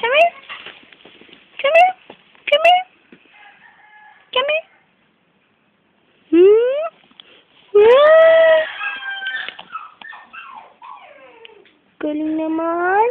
Come here. Come here. Come here. Come here. Hmm. Ah. Galing naman.